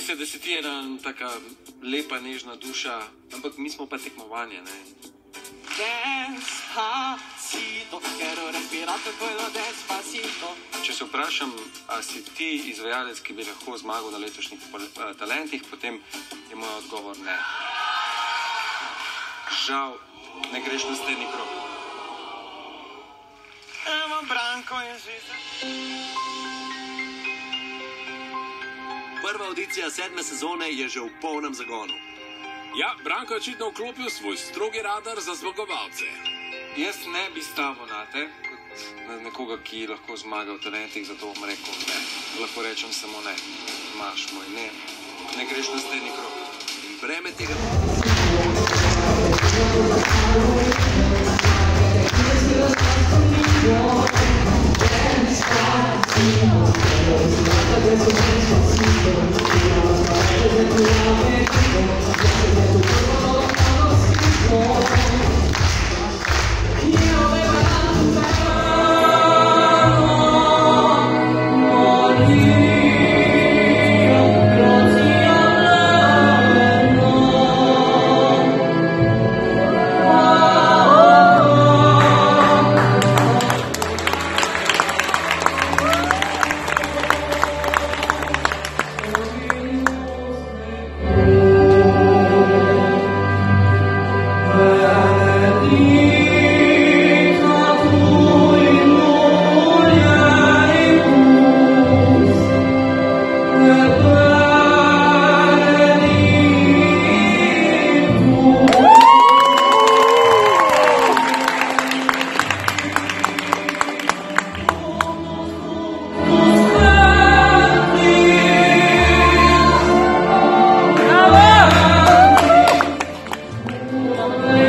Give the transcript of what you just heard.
Zdi se, da si ti ena taka lepa, nežna duša, ampak mi smo pa tekmovanje. Ne? Despacito, quiero respirar tu cuello despacito. Če se vprašam, ali si ti izvajalec, ki bi lahko zmagal na letošnjih eh, talentih, potem je moj odgovor ne. Žal, ne greš na steni krok. Evo Branko je zvezda. Prva audicija sedme sezone je že v polnem zagonu. Ja, Branko je očitno vklopil svoj strogi radar za zmagovalce. Jaz ne bi stavil na te, kot na nekoga, ki lahko zmaga v talentih, zato bom rekel ne. Lahko rečem samo ne. Maš moj ne. Ne greš na steni krok. In breme tega Amen.